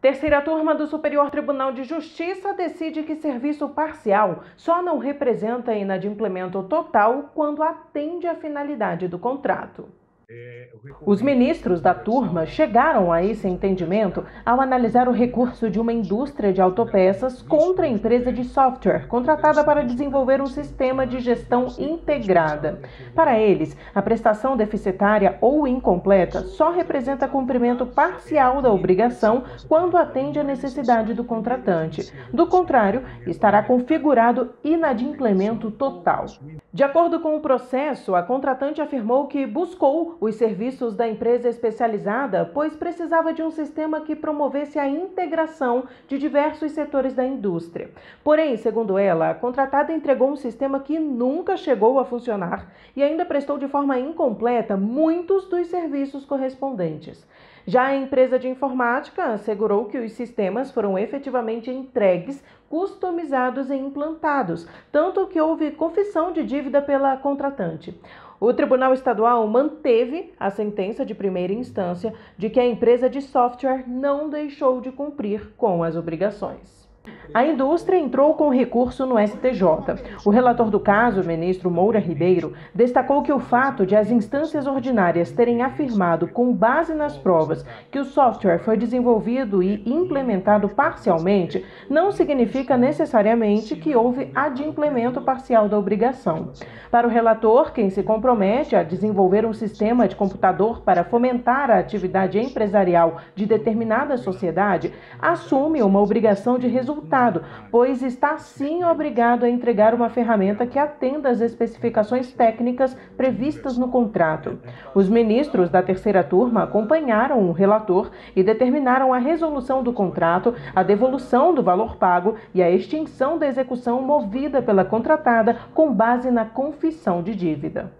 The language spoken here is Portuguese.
Terceira turma do Superior Tribunal de Justiça decide que serviço parcial só não representa inadimplemento total quando atende à finalidade do contrato. Os ministros da turma chegaram a esse entendimento ao analisar o recurso de uma indústria de autopeças contra a empresa de software contratada para desenvolver um sistema de gestão integrada. Para eles, a prestação deficitária ou incompleta só representa cumprimento parcial da obrigação quando atende à necessidade do contratante. Do contrário, estará configurado inadimplemento total. De acordo com o processo, a contratante afirmou que buscou os serviços da empresa especializada, pois precisava de um sistema que promovesse a integração de diversos setores da indústria. Porém, segundo ela, a contratada entregou um sistema que nunca chegou a funcionar e ainda prestou de forma incompleta muitos dos serviços correspondentes. Já a empresa de informática assegurou que os sistemas foram efetivamente entregues, customizados e implantados, tanto que houve confissão de dívida pela contratante. O Tribunal Estadual manteve a sentença de primeira instância de que a empresa de software não deixou de cumprir com as obrigações. A indústria entrou com recurso no STJ. O relator do caso, o ministro Moura Ribeiro, destacou que o fato de as instâncias ordinárias terem afirmado, com base nas provas, que o software foi desenvolvido e implementado parcialmente, não significa necessariamente que houve adimplemento parcial da obrigação. Para o relator, quem se compromete a desenvolver um sistema de computador para fomentar a atividade empresarial de determinada sociedade, assume uma obrigação de resultado pois está sim obrigado a entregar uma ferramenta que atenda às especificações técnicas previstas no contrato. Os ministros da terceira turma acompanharam o relator e determinaram a resolução do contrato, a devolução do valor pago e a extinção da execução movida pela contratada com base na confissão de dívida.